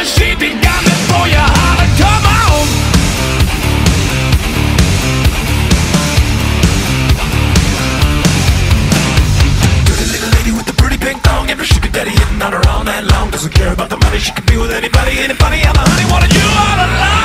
the sheep and coming for your heart. Come on. Dirty little lady with the pretty pink thong Every sugar daddy hitting on her all night long. Doesn't care about the money, she could be with anybody, anybody. I'm a honey, wanted you all along.